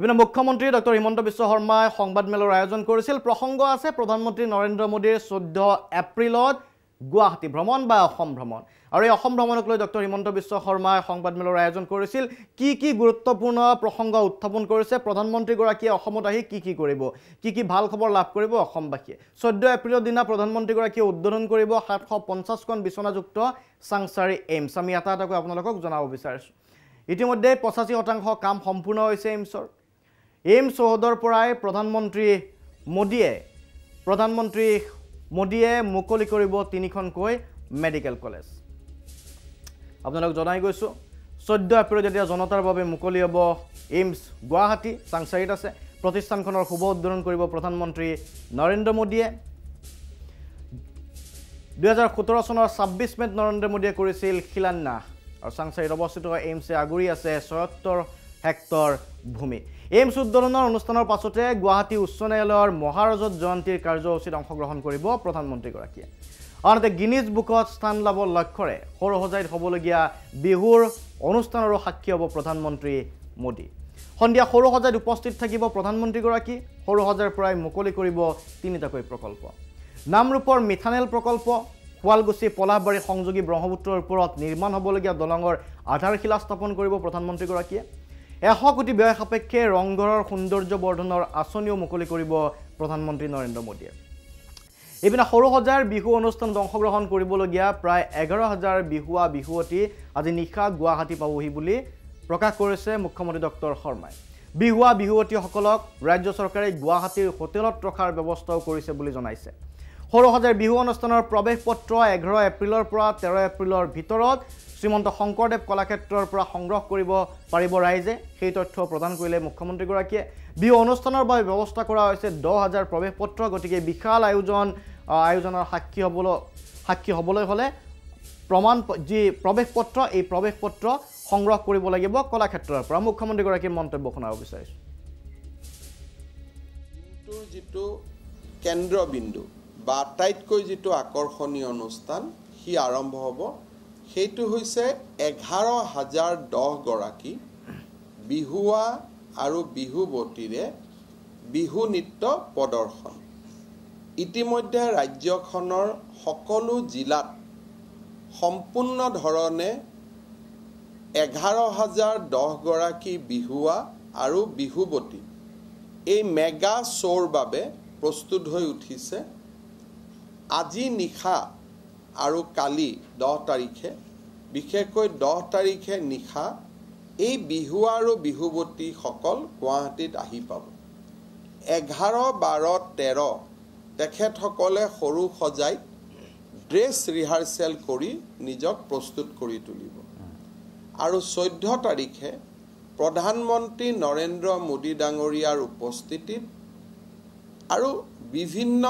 ইপিনে মুখ্যমন্ত্ৰী ডক্টৰ হিমন্ত বিশ্ব শৰ্মাই সংবাদমেলৰ আয়োজন কৰিছিল। প্ৰসংগ আছে প্ৰধানমন্ত্ৰী নৰেন্দ্ৰ মোদীৰ চৈধ্য এপ্ৰিলত গুৱাহাটী ভ্ৰমণ বা অসম ভ্ৰমণ। আৰু এই অসম ভ্ৰমণক লৈ ডক্টৰ হিমন্ত বিশ্ব শৰ্মাই সংবাদমেলৰ আয়োজন কৰিছিল। কি কি গুৰুত্বপূৰ্ণ প্ৰসংগ উত্থাপন কৰিছে প্ৰধানমন্ত্ৰীগৰাকীয়ে অসমত আহি কি কি কৰিব কি কি ভাল খবৰ লাভ কৰিব অসমবাসীয়ে। চৈধ্য এপ্ৰিলৰ দিনা প্ৰধানমন্ত্ৰীগৰাকীয়ে উদ্বোধন কৰিব সাতশ পঞ্চাছখন বিচনাযুক্ত চাংচাৰী এইমছ। আমি এটা এটাকৈ আপোনালোকক জনাব বিচাৰিছোঁ। ইতিমধ্যে পঁচাশী শতাংশ কাম সম্পূৰ্ণ হৈছে এইমছৰ। এইমছ চৌহদৰ পৰাই প্ৰধানমন্ত্ৰী মোদীয়ে প্ৰধানমন্ত্ৰী মোদীয়ে মুকলি কৰিব তিনিখনকৈ মেডিকেল কলেজ। আপোনালোক জনাই গৈছোঁ চৈধ্য এপ্ৰিলত যেতিয়া জনতাৰ বাবে মুকলি হ'ব এইমছ গুৱাহাটী চাংচাৰীত আছে। প্ৰতিষ্ঠানখনৰ শুভ উদ্বোধন কৰিব প্ৰধানমন্ত্ৰী নৰেন্দ্ৰ মোদীয়ে। দুহেজাৰ সোতৰ চনৰ ছাব্বিছ মেত নৰেন্দ্ৰ মোদীয়ে কৰিছিল শিলান্যাস। আৰু চাংচাৰীত অৱস্থিত এইমছে আগুৰি আছে ছয়সত্তৰ হেক্টৰ ভূমি। এইমছ উদ্বোধনৰ অনুষ্ঠানৰ পাছতে গুৱাহাটী উচ্চ ন্যায়ালয়ৰ মহাৰাজত জয়ন্তীৰ কাৰ্যসূচীত অংশগ্ৰহণ কৰিব প্ৰধানমন্ত্ৰীগৰাকীয়ে। আনহাতে গিনিজ বুকত স্থান লাভৰ লক্ষ্যৰে সৰুসজাইত হ'বলগীয়া বিহুৰ অনুষ্ঠানৰো সাক্ষী হ'ব প্ৰধানমন্ত্ৰী মোদী। সন্ধিয়া সৰুসজাইত উপস্থিত থাকিব প্ৰধানমন্ত্ৰীগৰাকী সৰুসজাইৰ পৰাই মুকলি কৰিব তিনিটাকৈ প্ৰকল্প। নামৰূপৰ মিথানেল প্ৰকল্প শুৱালকুছি পলাশবাৰী সংযোগী ব্ৰহ্মপুত্ৰৰ ওপৰত নিৰ্মাণ হ'বলগীয়া দলঙৰ আধাৰশিলা স্থাপন কৰিব প্ৰধানমন্ত্ৰীগৰাকীয়ে। এশ কোটি ব্যয় সাপেক্ষে ৰংঘৰৰ সৌন্দৰ্য বৰ্ধনৰ আঁচনিও মুকলি কৰিব প্ৰধানমন্ত্ৰী নৰেন্দ্ৰ মোদীয়ে। ইপিনে সৰুসজাইৰ বিহু অনুষ্ঠানত অংশগ্ৰহণ কৰিবলগীয়া প্ৰায় এঘাৰ হাজাৰ বিহুৱা বিহুৱতী আজি নিশা গুৱাহাটী পাবহি বুলি প্ৰকাশ কৰিছে মুখ্যমন্ত্ৰী ডক্টৰ শৰ্মাই। বিহুৱা বিহুৱতীসকলক ৰাজ্য চৰকাৰে গুৱাহাটীৰ হোটেলত ৰখাৰ ব্যৱস্থাও কৰিছে বুলি জনাইছে। সৰুসজাইৰ বিহু অনুষ্ঠানৰ প্ৰৱেশ পত্ৰ এঘাৰ এপ্ৰিলৰ পৰা তেৰ এপ্ৰিলৰ ভিতৰত শ্ৰীমন্ত শংকৰদেৱ কলাক্ষেত্ৰৰ পৰা সংগ্ৰহ কৰিব পাৰিব ৰাইজে। সেই তথ্য প্ৰদান কৰিলে মুখ্যমন্ত্ৰীগৰাকীয়ে। বিহু অনুষ্ঠানৰ বাবে ব্যৱস্থা কৰা হৈছে দহ হাজাৰ প্ৰৱেশ পত্ৰ গতিকে বিশাল আয়োজন আয়োজনৰ সাক্ষী হ'বলৈ সাক্ষী হ'বলৈ হ'লে প্ৰমাণ যি প্ৰৱেশ পত্ৰ এই প্ৰৱেশ পত্ৰ সংগ্ৰহ কৰিব লাগিব কলাক্ষেত্ৰৰ পৰা। মুখ্যমন্ত্ৰীগৰাকীৰ মন্তব্য শুনাব বিচাৰিছোঁ। যিটো কেন্দ্ৰবিন্দু বা আটাইতকৈ যিটো আকৰ্ষণীয় অনুষ্ঠান সি আৰম্ভ হ'ব। সেইটো হৈছে এঘাৰ হাজাৰ দহগৰাকী বিহুৱা আৰু বিহুৱতীৰে বিহু নৃত্য প্ৰদৰ্শন। ইতিমধ্যে ৰাজ্যখনৰ সকলো জিলাত সম্পূৰ্ণ ধৰণে এঘাৰ হাজাৰ দহগৰাকী বিহুৱা আৰু বিহুৱতী। এই মেগা শ্ব'ৰ বাবে প্ৰস্তুত হৈ উঠিছে। আজি নিশা আৰু কালি দহ তাৰিখে বিশেষকৈ দহ তাৰিখে নিশা এই বিহু আৰু বিহুৱতীসকল গুৱাহাটীত আহি পাব। এঘাৰ বাৰ তেৰ তেখেতসকলে সৰু সজাইত ড্ৰেছ ৰিহাৰ্চেল কৰি নিজক প্ৰস্তুত কৰি তুলিব। আৰু চৈধ্য তাৰিখে প্ৰধানমন্ত্ৰী নৰেন্দ্ৰ মোদী ডাঙৰীয়াৰ উপস্থিতিত আৰু বিভিন্ন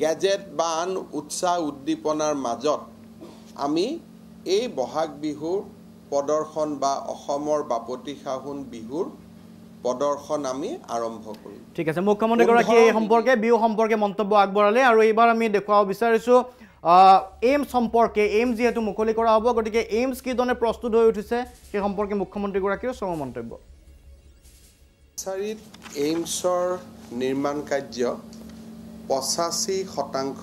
গেজেট বা আন উৎসাহ উদ্দীপনাৰ মাজত আমি এই বহাগ বিহুৰ প্ৰদৰ্শন বা অসমৰ বাপতি সাহোন বিহুৰ প্ৰদৰ্শন আমি আৰম্ভ কৰিম। ঠিক আছে মুখ্যমন্ত্ৰীগৰাকীয়ে এই সম্পৰ্কে বিহু সম্পৰ্কে মন্তব্য আগবঢ়ালে আৰু এইবাৰ আমি দেখুৱাব বিচাৰিছোঁ এইমছ সম্পৰ্কে এইমছ যিহেতু মুকলি কৰা হ'ব গতিকে এইমছ কিধৰণে প্ৰস্তুত হৈ উঠিছে সেই সম্পৰ্কে মুখ্যমন্ত্ৰীগৰাকীৰ চমু মন্তব্য। চাৰিত এইমছৰ নিৰ্মাণ কাৰ্য পঁচাশী শতাংশ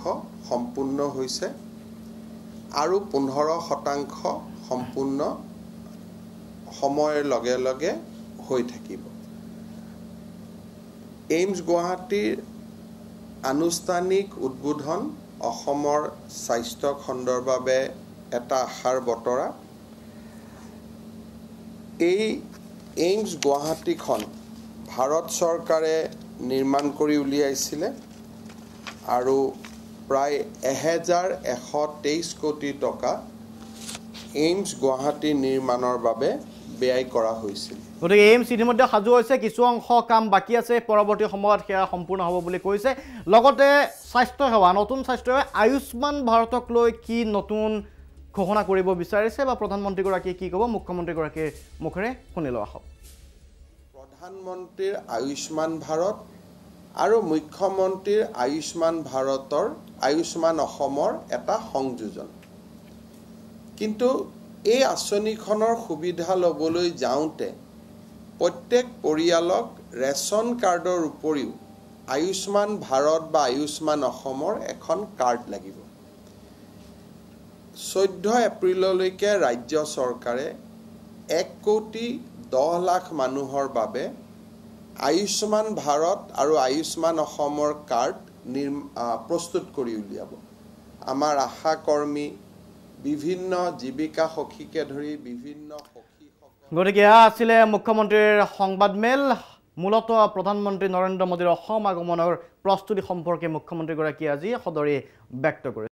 সম্পূৰ্ণ হৈছে আৰু পোন্ধৰ শতাংশ সম্পূৰ্ণ সময়ৰ লগে লগে হৈ থাকিব। এইমছ গুৱাহাটীৰ আনুষ্ঠানিক উদ্বোধন অসমৰ স্বাস্থ্য খণ্ডৰ বাবে এটা আশাৰ বতৰা। এই এইমছ গুৱাহাটীখন ভাৰত চৰকাৰে নিৰ্মাণ কৰি উলিয়াইছিলে। আৰু প্ৰায় এহেজাৰ এশ তেইছ কোটি টকা এইমছ গুৱাহাটী নিৰ্মাণৰ বাবে ব্যয় কৰা হৈছিল। গতিকে এইমছ ইতিমধ্যে সাজু হৈছে কিছু অংশ কাম বাকী আছে পৰৱৰ্তী সময়ত সেয়া সম্পূৰ্ণ হ'ব বুলি কৈছে। লগতে স্বাস্থ্যসেৱা নতুন স্বাস্থ্যসেৱা আয়ুষ্মান ভাৰতক লৈ কি নতুন ঘোষণা কৰিব বিচাৰিছে বা প্ৰধানমন্ত্ৰীগৰাকীয়ে কি ক'ব মুখ্যমন্ত্ৰীগৰাকীৰ মুখেৰে শুনি লোৱা হওক। প্ৰধানমন্ত্ৰীৰ আয়ুষ্মান ভাৰত আৰু মুখ্যমন্ত্ৰীৰ আয়ুষ্মান ভাৰতৰ আয়ুষ্মান অসমৰ এটা সংযোজন। কিন্তু এই আঁচনিখনৰ সুবিধা ল'বলৈ যাওঁতে প্ৰত্যেক পৰিয়ালক ৰেচন কাৰ্ডৰ উপৰিও আয়ুষ্মান ভাৰত বা আয়ুষ্মান অসমৰ এখন কাৰ্ড লাগিব। চৈধ্য এপ্ৰিললৈকে ৰাজ্য চৰকাৰে এক কোটি দহ লাখ মানুহৰ বাবে আয়ুষ্মান ভাৰত আৰু আয়ুষ্মান অসমৰ কাৰ্ড নিৰ প্ৰস্তুত কৰি উলিয়াব। আমাৰ আশা কৰ্মী বিভিন্ন জীৱিকা সখীকে ধৰি বিভিন্ন গতিকে এয়া আছিলে মুখ্যমন্ত্ৰীৰ সংবাদমেল মূলতঃ প্ৰধানমন্ত্ৰী নৰেন্দ্ৰ মোদীৰ অসম আগমনৰ প্ৰস্তুতি সম্পৰ্কে মুখ্যমন্ত্ৰীগৰাকীয়ে আজি সদৰি ব্যক্ত কৰিছে।